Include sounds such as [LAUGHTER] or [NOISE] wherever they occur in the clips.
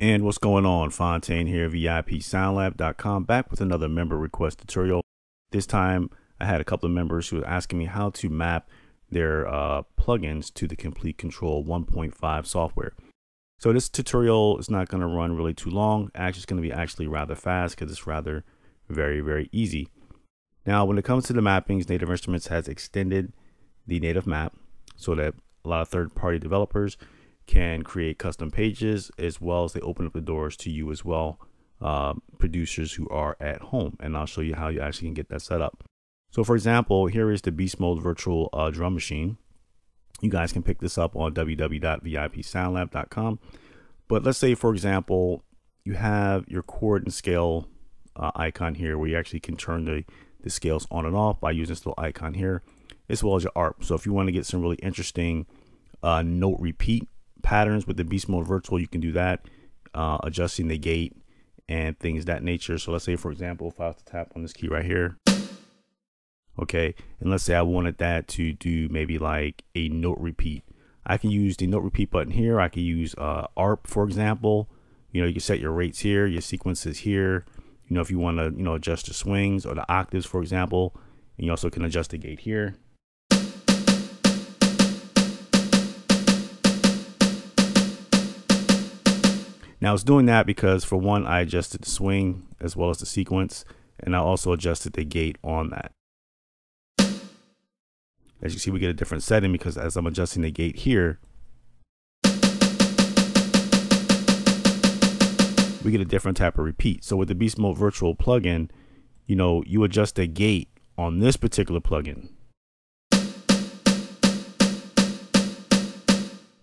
And what's going on? Fontaine here, VIPSoundLab.com, back with another member request tutorial. This time I had a couple of members who were asking me how to map their uh, plugins to the Komplete Kontrol 1.5 software. So this tutorial is not going to run really too long. Actually, it's going to be actually rather fast because it's rather very, very easy. Now, when it comes to the mappings, Native Instruments has extended the native map so that a lot of third-party developers can create custom pages as well as they open up the doors to you as well, uh, producers who are at home. And I'll show you how you actually can get that set up. So for example, here is the Beast Mode virtual uh, drum machine. You guys can pick this up on www.vipsoundlab.com. But let's say, for example, you have your chord and scale uh, icon here where you actually can turn the, the scales on and off by using this little icon here, as well as your ARP. So if you want to get some really interesting uh, note repeat patterns. With the beast mode virtual you can do that uh, adjusting the gate and things that nature. So let's say for example if i was to tap on this key right here. Okay and let's say i wanted that to do maybe like a note repeat. I can use the note repeat button here. I can use uh, arp for example. You know you can set your rates here your sequences here. You know if you want to you know adjust the swings or the octaves for example. And you also can adjust the gate here Now it's doing that because for one, I adjusted the swing as well as the sequence, and I also adjusted the gate on that. As you see, we get a different setting because as I'm adjusting the gate here, we get a different type of repeat. So with the Beast Mode Virtual plugin, you know, you adjust the gate on this particular plugin.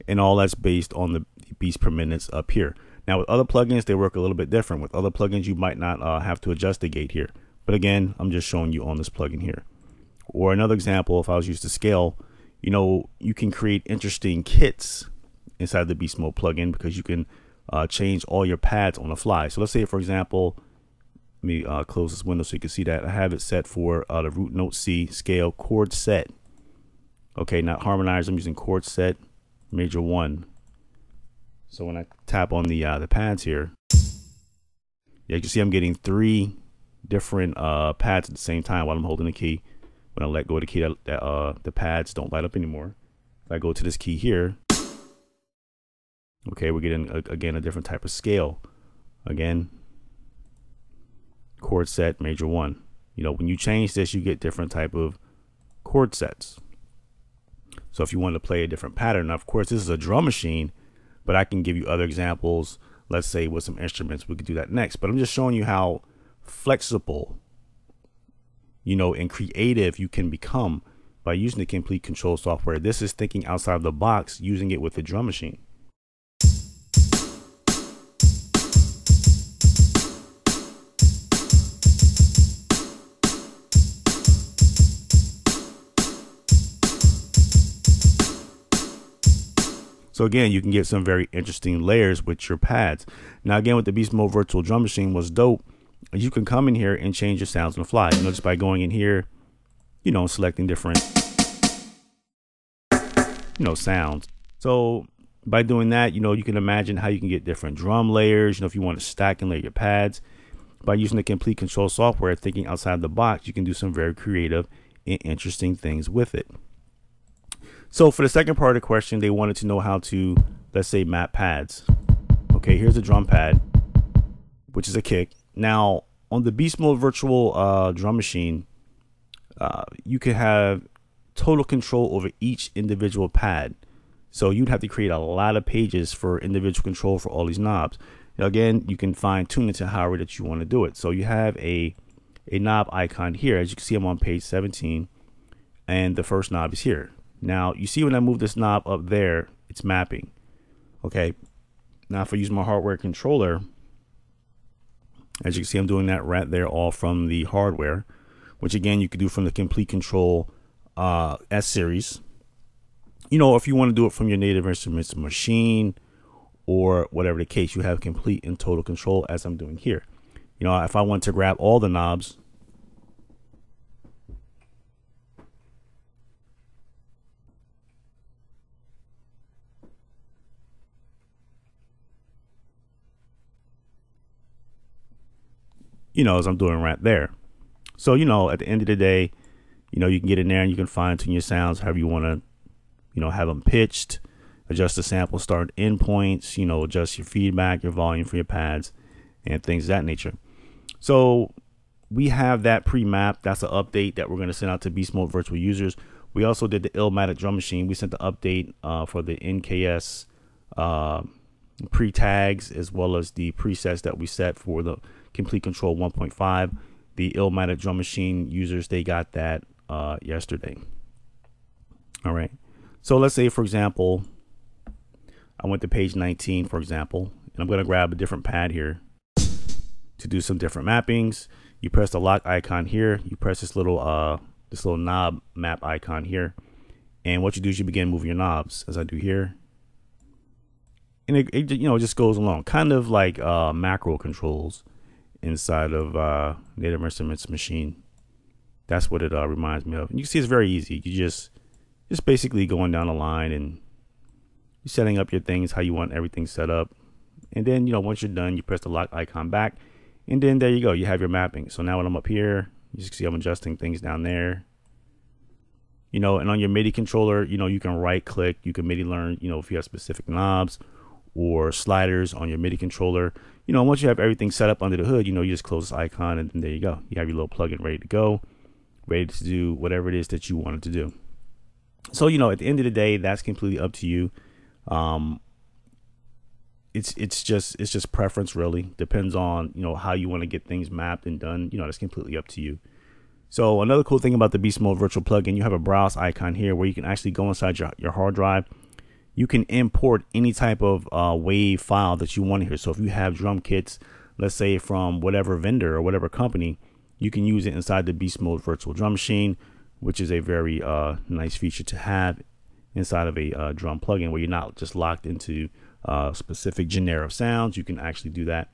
And all that's based on the beats per minutes up here. Now with other plugins, they work a little bit different. With other plugins, you might not uh, have to adjust the gate here. But again, I'm just showing you on this plugin here. Or another example, if I was used to scale, you know, you can create interesting kits inside the Beast Mode plugin because you can uh, change all your pads on the fly. So let's say, for example, let me uh, close this window so you can see that I have it set for uh, the root note C scale chord set. Okay, not harmonized. I'm using chord set major one. So when I tap on the uh, the pads here, yeah, you can see I'm getting three different uh, pads at the same time while I'm holding the key. When I let go of the key, that, uh, the pads don't light up anymore. If I go to this key here, okay, we're getting again a different type of scale. Again, chord set major one. You know, when you change this, you get different type of chord sets. So if you want to play a different pattern, now of course this is a drum machine, but I can give you other examples. Let's say with some instruments, we could do that next. But I'm just showing you how flexible, you know, and creative you can become by using the Komplete Kontrol software. This is thinking outside of the box, using it with the drum machine. So again, you can get some very interesting layers with your pads. Now again, with the Beast Mode Virtual Drum Machine was dope. You can come in here and change your sounds on the fly. You know, just by going in here, you know, selecting different, you know, sounds. So by doing that, you know, you can imagine how you can get different drum layers. You know, if you want to stack and layer your pads. By using the Komplete Kontrol software, thinking outside the box, you can do some very creative and interesting things with it. So for the second part of the question, they wanted to know how to, let's say, map pads. Okay, here's a drum pad, which is a kick. Now, on the Beast Mode virtual uh, drum machine, uh, you can have total control over each individual pad. So you'd have to create a lot of pages for individual control for all these knobs. Now, again, you can fine tune it to however that you want to do it. So you have a a knob icon here. As you can see, I'm on page 17, and the first knob is here. Now you see when I move this knob up there, it's mapping. Okay. Now if I use my hardware controller, as you can see, I'm doing that right there all from the hardware, which again, you could do from the Komplete Kontrol uh, S series. You know, if you want to do it from your native instruments Maschine or whatever the case, you have complete and total control as I'm doing here. You know, if I want to grab all the knobs, you know, as I'm doing right there. So, you know, at the end of the day, you know, you can get in there and you can fine tune your sounds however you want to, you know, have them pitched, adjust the sample start end points, you know, adjust your feedback, your volume for your pads, and things of that nature. So we have that pre-map. That's an update that we're going to send out to Beast Mode virtual users. We also did the Illmatic drum machine. We sent the update uh, for the NKS uh, pre-tags as well as the presets that we set for the Komplete Kontrol 1.5. The Illmatic drum machine users, they got that uh, yesterday. All right. So let's say, for example, I went to page 19, for example, and I'm going to grab a different pad here to do some different mappings. You press the lock icon here. You press this little uh this little knob map icon here. And what you do is you begin moving your knobs as I do here. And it, it you know, it just goes along. Kind of like uh, macro controls inside of uh, Native Instruments Maschine. That's what it uh, reminds me of. And you can see it's very easy. You just just basically going down the line and setting up your things how you want everything set up. And then, you know, once you're done, you press the lock icon back and then there you go. You have your mapping. So now when I'm up here, you can see I'm adjusting things down there. You know, and on your MIDI controller, you know, you can right click. You can MIDI learn, you know, if you have specific knobs or sliders on your MIDI controller. You know, once you have everything set up under the hood, you know, you just close this icon and then there you go. You have your little plugin ready to go, ready to do whatever it is that you wanted to do. So, you know, at the end of the day, that's completely up to you. Um, it's it's just it's just preference really depends on you know how you want to get things mapped and done you know that's completely up to you so another cool thing about the beast mode virtual plugin you have a browse icon here where you can actually go inside your, your hard drive you can import any type of uh, wave file that you want here so if you have drum kits let's say from whatever vendor or whatever company you can use it inside the beast mode virtual drum machine which is a very uh, nice feature to have inside of a uh, drum plugin where you're not just locked into uh, specific genre of sounds. You can actually do that.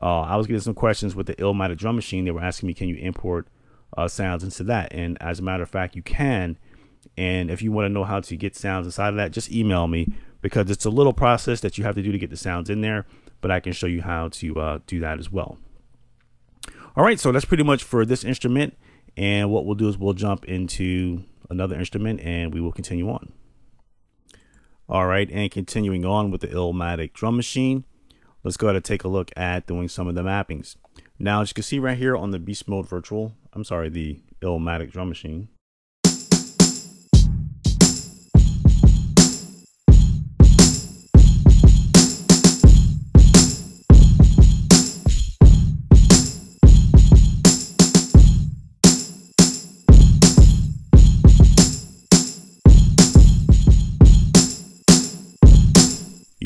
Uh, I was getting some questions with the Illmatic drum machine. They were asking me, can you import uh, sounds into that? And as a matter of fact, you can. And if you want to know how to get sounds inside of that, just email me because it's a little process that you have to do to get the sounds in there. But I can show you how to uh, do that as well. All right, so that's pretty much for this instrument. And what we'll do is we'll jump into another instrument and we will continue on. All right, and continuing on with the Illmatic drum machine, let's go ahead and take a look at doing some of the mappings. Now, as you can see right here on the Beast Mode Virtual, I'm sorry, the Illmatic drum machine,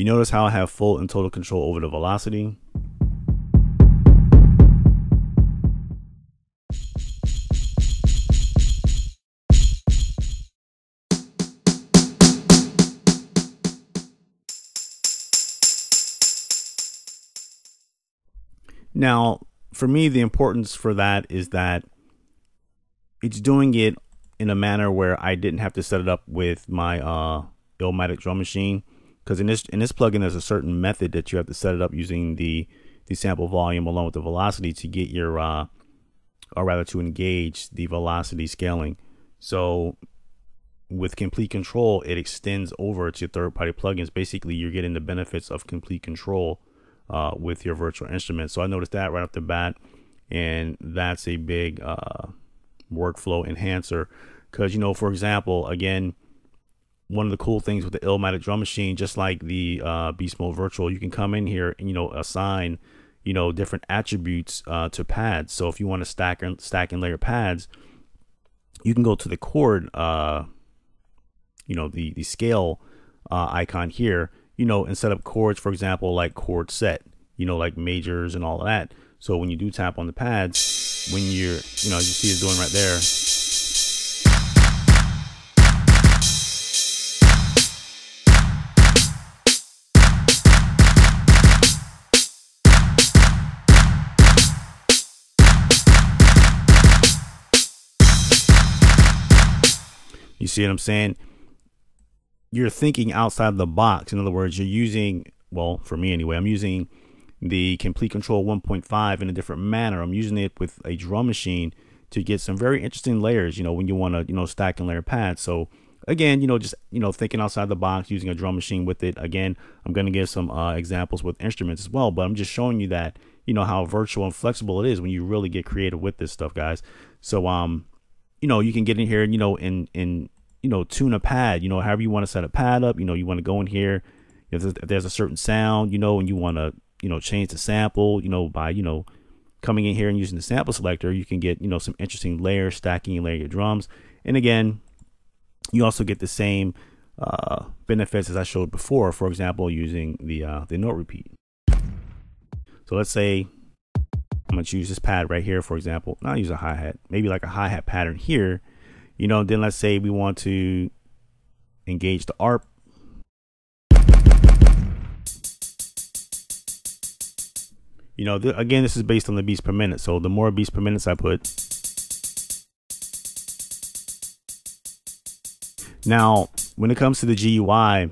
You notice how I have full and total control over the velocity. Now, for me, the importance for that is that it's doing it in a manner where I didn't have to set it up with my uh, Illmatic drum machine because in this in this plugin there's a certain method that you have to set it up using the the sample volume along with the velocity to get your uh, or rather to engage the velocity scaling. So with Komplete Kontrol, it extends over to third-party plugins. Basically, you're getting the benefits of Komplete Kontrol uh, with your virtual instrument. So I noticed that right off the bat, and that's a big uh, workflow enhancer. Because you know, for example, again, one of the cool things with the Illmatic drum machine, just like the uh, Beast Mode Virtual, you can come in here and you know assign you know different attributes uh, to pads. So if you want to stack and stack and layer pads, you can go to the chord, uh, you know the the scale uh, icon here, you know, and set up chords, for example, like chord set, you know, like majors and all that. So when you do tap on the pads, when you're, you know, as you see it's doing right there, You see what I'm saying? You're thinking outside the box. In other words, you're using, well, for me anyway, I'm using the Komplete Kontrol 1.5 in a different manner. I'm using it with a drum machine to get some very interesting layers, you know, when you want to, you know, stack and layer pads. So again, you know, just, you know, thinking outside the box, using a drum machine with it. Again, I'm going to give some uh, examples with instruments as well, but I'm just showing you that, you know, how virtual and flexible it is when you really get creative with this stuff, guys. So, um, you know, you can get in here, and you know, in, in, you know, tune a pad, you know, however you want to set a pad up, you know, you want to go in here. If there's, if there's a certain sound, you know, and you want to, you know, change the sample, you know, by, you know, coming in here and using the sample selector, you can get, you know, some interesting layers, stacking and layering your drums. And again, you also get the same uh, benefits as I showed before, for example, using the, uh, the note repeat. So let's say I'm gonna choose this pad right here, for example. Not use a hi-hat, maybe like a hi-hat pattern here. You know, then let's say we want to engage the ARP You know, th again, this is based on the beats per minute. So the more beats per minute I put. Now, when it comes to the GUI,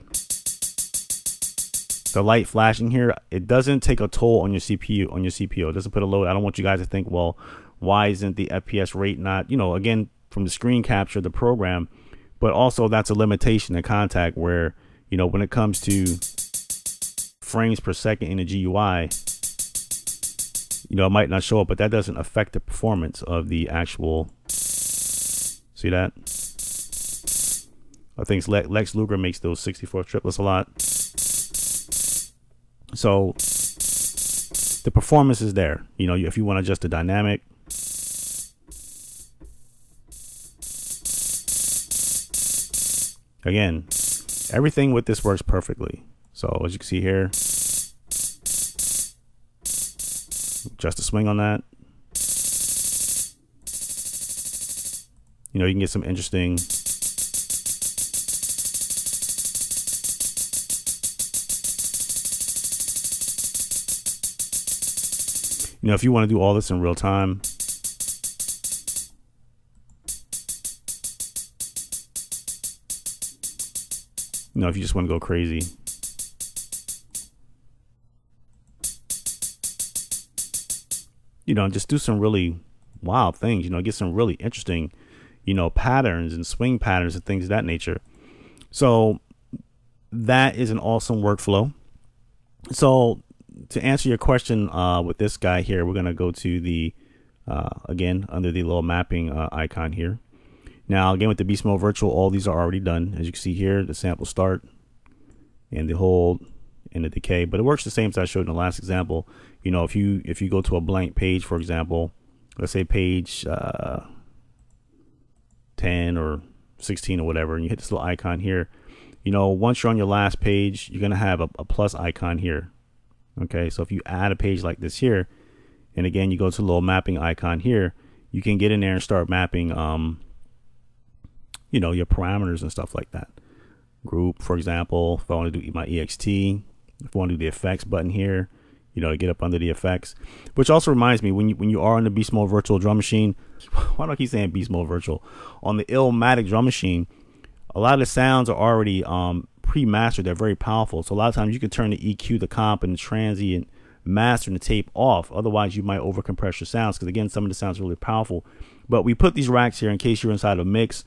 the light flashing here, it doesn't take a toll on your CPU, on your CPU. It doesn't put a load. I don't want you guys to think, well, why isn't the FPS rate not, you know, again, from the screen capture, of the program, but also that's a limitation in Kontakt where, you know, when it comes to frames per second in the GUI, you know, it might not show up, but that doesn't affect the performance of the actual. See that? I think Lex Luger makes those 64 triplets a lot. So the performance is there. You know, if you want to adjust the dynamic. Again, everything with this works perfectly. So as you can see here, Just a swing on that. You know, you can get some interesting you know, if you want to do all this in real time, you know, if you just want to go crazy, you know, just do some really wild things, you know, get some really interesting, you know, patterns and swing patterns and things of that nature. So that is an awesome workflow. So to answer your question uh, with this guy here, we're going to go to the, uh, again, under the little mapping uh, icon here. Now, again, with the Beast Mode Virtual, all these are already done. As you can see here, the sample start and the hold and the decay, but it works the same as I showed in the last example you know, if you if you go to a blank page, for example, let's say page uh, 10 or 16 or whatever, and you hit this little icon here, you know, once you're on your last page, you're gonna have a, a plus icon here. Okay, so if you add a page like this here, and again you go to the little mapping icon here, you can get in there and start mapping, um, you know, your parameters and stuff like that. Group, for example, if I want to do my EXT, if I want to do the effects button here, you know, to get up under the effects. Which also reminds me, when you when you are on the Beast Mode Virtual Drum Machine, [LAUGHS] why do I keep saying Beast Mode Virtual? On the Illmatic Drum Machine, a lot of the sounds are already um, pre-mastered. They're very powerful. So a lot of times you can turn the EQ, the comp, and the transient master and the tape off. Otherwise, you might overcompress your sounds because again, some of the sounds are really powerful. But we put these racks here in case you're inside a mix,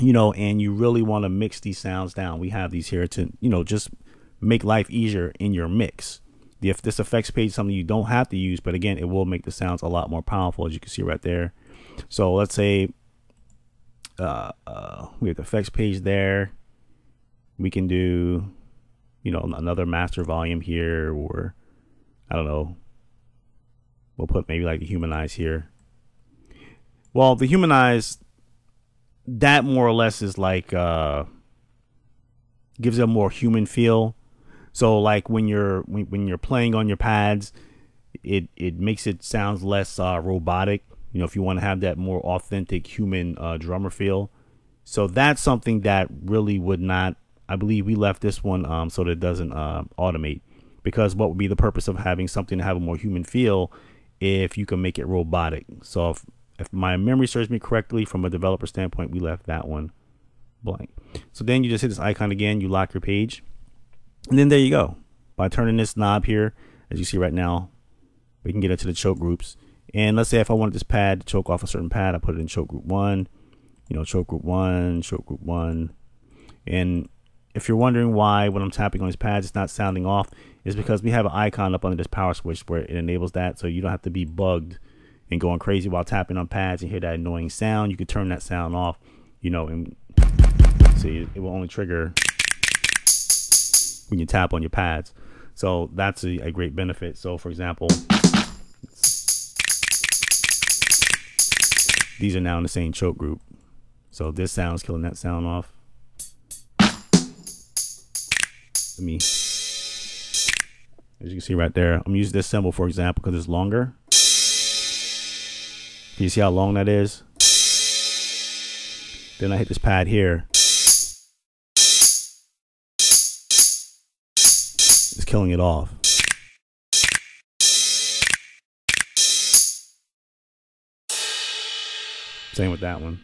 you know, and you really want to mix these sounds down. We have these here to, you know, just make life easier in your mix. If this effects page is something you don't have to use, but again, it will make the sounds a lot more powerful, as you can see right there. So let's say uh, uh, we have the effects page there. We can do, you know, another master volume here, or I don't know. We'll put maybe like the humanize here. Well, the humanize, that more or less is like uh, gives it a more human feel so like when you're when, when you're playing on your pads, it it makes it sounds less uh, robotic. You know, if you want to have that more authentic human uh, drummer feel. So that's something that really would not. I believe we left this one um, so that it doesn't uh, automate. Because what would be the purpose of having something to have a more human feel if you can make it robotic? So if if my memory serves me correctly from a developer standpoint, we left that one blank. So then you just hit this icon again, you lock your page. And then there you go. By turning this knob here, as you see right now. We can get into the choke groups. And let's say if I wanted this pad to choke off a certain pad, I put it in choke group one, you know, choke group one, choke group one. And if you're wondering why when I'm tapping on these pads it's not sounding off, is because we have an icon up under this power switch where it enables that so you don't have to be bugged and going crazy while tapping on pads and hear that annoying sound. You can turn that sound off, you know, and see it will only trigger when you tap on your pads. So that's a, a great benefit. So for example, these are now in the same choke group. So this sound is killing that sound off. Let me, as you can see right there, I'm using this cymbal for example because it's longer. You see how long that is? Then I hit this pad here. It's killing it off. Same with that one.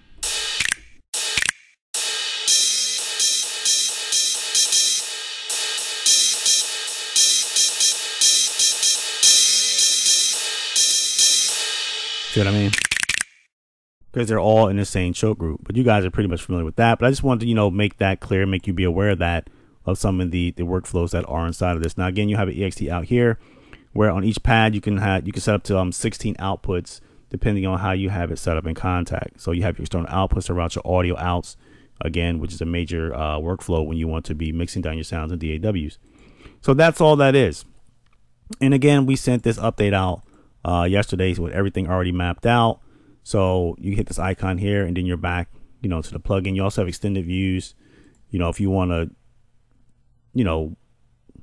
See what I mean? Because they're all in the same choke group. But you guys are pretty much familiar with that. But I just wanted to, you know, make that clear, make you be aware of that, of some of the, the workflows that are inside of this. Now, again, you have an EXT out here where on each pad you can have you can set up to um 16 outputs depending on how you have it set up in Kontakt. So you have your external outputs to route your audio outs, again, which is a major uh, workflow when you want to be mixing down your sounds and DAWs. So that's all that is. And again, we sent this update out uh, yesterday with everything already mapped out. So you hit this icon here and then you're back, you know, to the plugin. You also have extended views. You know, if you want to, you know,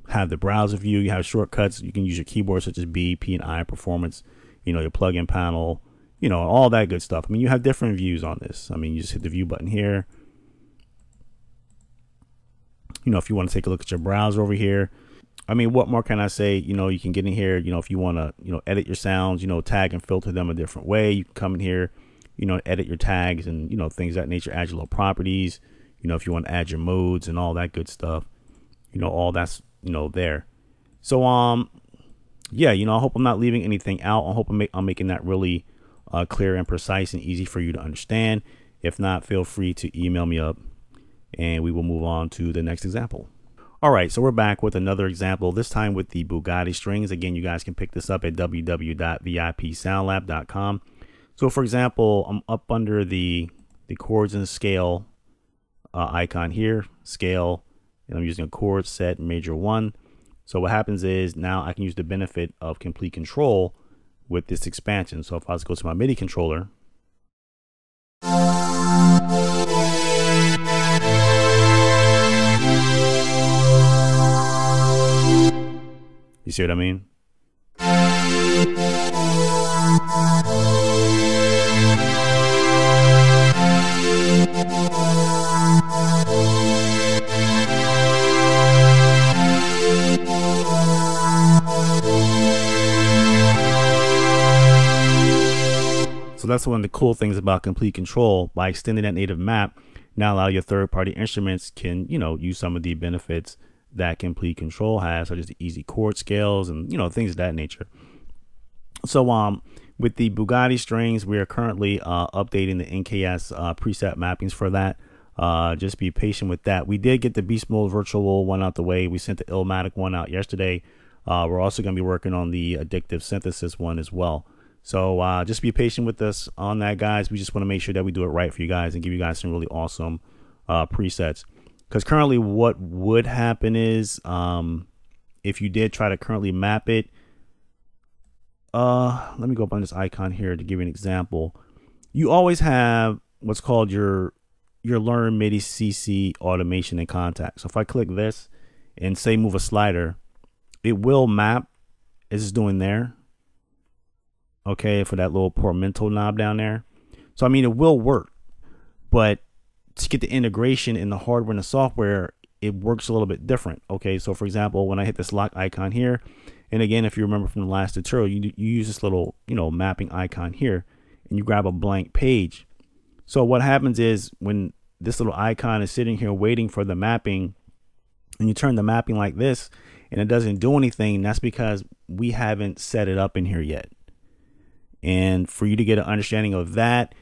have the browser view, you have shortcuts. You can use your keyboard such as B, P, and I performance, you know, your plugin panel, you know, all that good stuff. I mean, you have different views on this. I mean, you just hit the view button here. You know, if you want to take a look at your browser over here, I mean, what more can I say? You know, you can get in here, you know, if you want to, you know, edit your sounds, you know, tag and filter them a different way. You can come in here, you know, edit your tags and, you know, things that nature, add your little properties, you know, if you want to add your modes and all that good stuff, you know, all that's, you know, there. So, um, yeah, you know, I hope I'm not leaving anything out. I hope I'm, make, I'm making that really uh, clear and precise and easy for you to understand. If not, feel free to email me up and we will move on to the next example. All right, so we're back with another example, this time with the Bugatti strings. Again, you guys can pick this up at www.vipsoundlab.com. So for example, I'm up under the, the chords and scale uh, icon here, scale, and I'm using a chord set major one. So what happens is now I can use the benefit of complete control with this expansion. So if I was to go to my MIDI controller, You see what I mean? So that's one of the cool things about Komplete Kontrol. By extending that native map, now allow your third party instruments can, you know, use some of the benefits that Komplete Kontrol has, such as the easy chord scales and you know things of that nature. So um with the Bugatti strings, we are currently uh, updating the NKS uh, preset mappings for that. Uh, just be patient with that. We did get the Beast Mode Virtual one out the way. We sent the Illmatic one out yesterday. Uh, we're also going to be working on the Addictive Synthesis one as well. So uh, just be patient with us on that, guys. We just want to make sure that we do it right for you guys and give you guys some really awesome uh, presets because currently what would happen is um, if you did try to currently map it uh let me go up on this icon here to give you an example you always have what's called your your learn MIDI CC automation and Kontakt. So if I click this and say move a slider, it will map as it's doing there. Okay, for that little portamento knob down there. So I mean it will work, but to get the integration in the hardware and the software, it works a little bit different. Okay, so for example, when I hit this lock icon here, and again, if you remember from the last tutorial, you, you use this little, you know, mapping icon here, and you grab a blank page. So what happens is when this little icon is sitting here waiting for the mapping, and you turn the mapping like this, and it doesn't do anything, that's because we haven't set it up in here yet. And for you to get an understanding of that,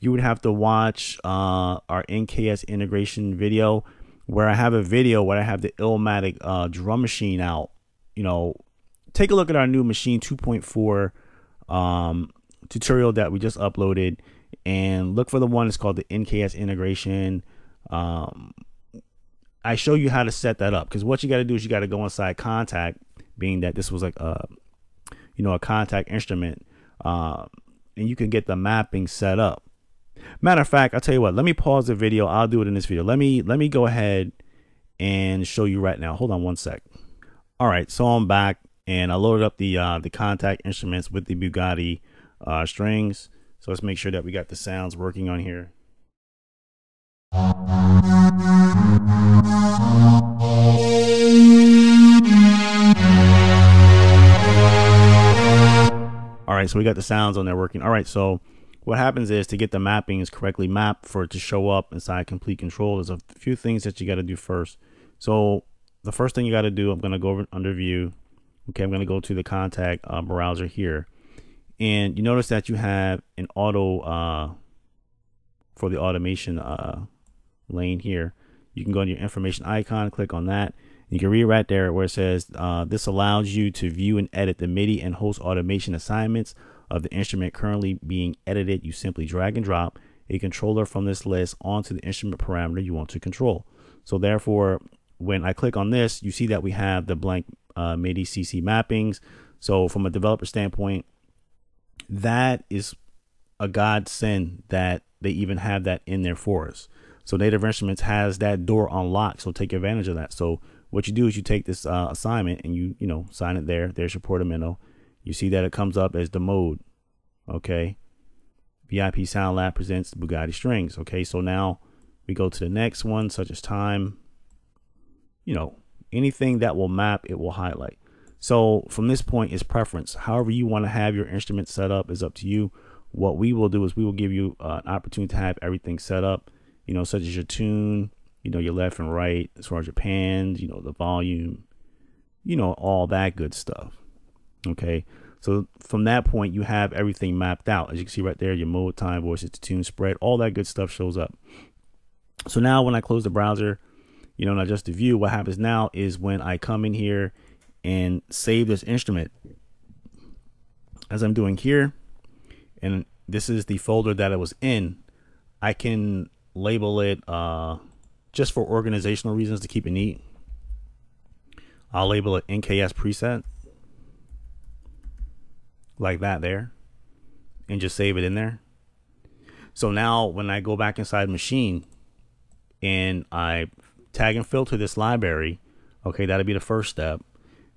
you would have to watch uh, our NKS integration video where I have a video where I have the Illmatic uh, drum Maschine out. You know, take a look at our new machine 2.4 um, tutorial that we just uploaded and look for the one that's called the NKS integration. Um, I show you how to set that up because what you got to do is you got to go inside Kontakt, being that this was like a, you know, a Kontakt instrument, uh, and you can get the mapping set up. Matter of fact, I'll tell you what. Let me pause the video. I'll do it in this video. Let me let me go ahead and show you right now. Hold on one sec. All right, so I'm back and I loaded up the uh, the Kontakt instruments with the Bugatti uh, strings. So let's make sure that we got the sounds working on here. All right, so we got the sounds on there working. All right, so what happens is to get the mappings correctly mapped for it to show up inside Komplete Kontrol, there's a few things that you got to do first. So the first thing you got to do, I'm going to go over under view. Okay, I'm going to go to the Kontakt uh, browser here. And you notice that you have an auto uh, for the automation uh, lane here. You can go to your information icon, click on that. You can read right there where it says uh, this allows you to view and edit the MIDI and host automation assignments of the instrument currently being edited. You simply drag and drop a controller from this list onto the instrument parameter you want to control. So therefore, when I click on this, you see that we have the blank uh, MIDI CC mappings. So from a developer standpoint, that is a godsend that they even have that in there for us. So Native Instruments has that door unlocked. So take advantage of that. So what you do is you take this uh, assignment and you you know sign it there. There's your portamento. You see that it comes up as the mode. Okay. VIP Sound Lab presents the Bugatti strings. Okay, so now we go to the next one, such as time. You know, anything that will map, it will highlight. So from this point is preference. However you want to have your instrument set up is up to you. What we will do is we will give you uh, an opportunity to have everything set up, you know, such as your tune, you know, your left and right, as far as your pans, you know, the volume, you know, all that good stuff. Okay. So from that point, you have everything mapped out. As you can see right there, your mode, time, voices tune, spread, all that good stuff shows up. So now when I close the browser, you know, not just the view, what happens now is when I come in here and save this instrument, as I'm doing here, and this is the folder that it was in, I can label it uh, just for organizational reasons to keep it neat. I'll label it NKS preset like that there and just save it in there. So now when I go back inside Maschine and I tag and filter this library, okay, that'll be the first step.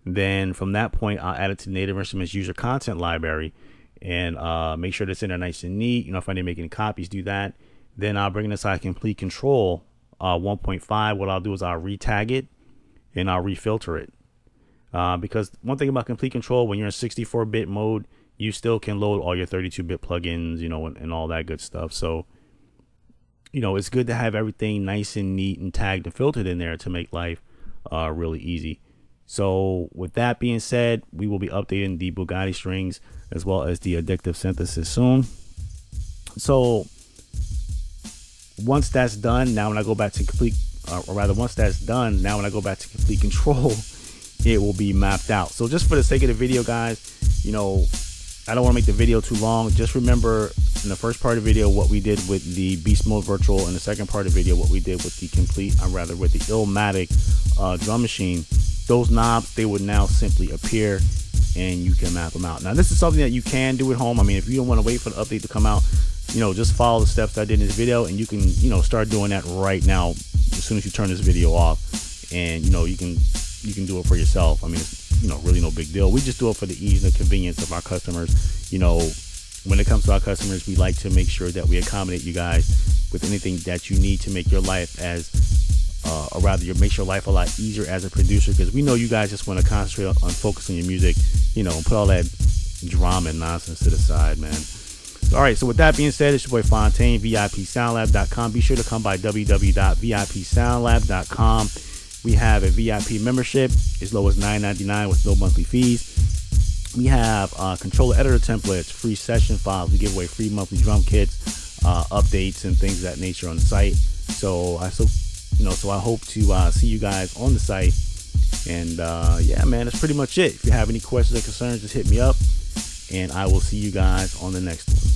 Then from that point, I'll add it to Native Instruments user content library and uh, make sure that's in there nice and neat. You know, if I need to make any copies, do that. Then I'll bring it inside Komplete Kontrol uh, 1.5. What I'll do is I'll re-tag it and I'll refilter it. Uh, because one thing about Komplete Kontrol, when you're in 64-bit mode, you still can load all your 32-bit plugins, you know, and, and all that good stuff. So, you know, it's good to have everything nice and neat and tagged and filtered in there to make life uh, really easy. So, with that being said, we will be updating the Bugatti strings as well as the addictive synthesis soon. So, once that's done, now when I go back to complete, uh, or rather, once that's done, now when I go back to Komplete Kontrol, [LAUGHS] it will be mapped out. So, just for the sake of the video, guys, you know, I don't want to make the video too long. Just remember in the first part of the video what we did with the Beast Mode Virtual, and the second part of the video what we did with the complete, or rather with the Illmatic uh, drum machine. Those knobs they would now simply appear, and you can map them out. Now this is something that you can do at home. I mean, if you don't want to wait for the update to come out, you know, just follow the steps I did in this video, and you can you know start doing that right now as soon as you turn this video off, and you know you can you can do it for yourself. I mean it's, you know, really no big deal. We just do it for the ease and convenience of our customers. You know, when it comes to our customers, we like to make sure that we accommodate you guys with anything that you need to make your life as, uh, or rather, make your life a lot easier as a producer. Because we know you guys just want to concentrate on focusing your music, you know, and put all that drama and nonsense to the side, man. All right, so with that being said, it's your boy Fontaine, VIPSoundLab.com. Be sure to come by www.vipsoundlab.com We have a VIP membership as low as $9.99 with no monthly fees. We have uh, controller editor templates, free session files. We give away free monthly drum kits, uh, updates, and things of that nature on the site. So I so you know so I hope to uh, see you guys on the site. And uh, yeah, man, that's pretty much it. If you have any questions or concerns, just hit me up, and I will see you guys on the next one.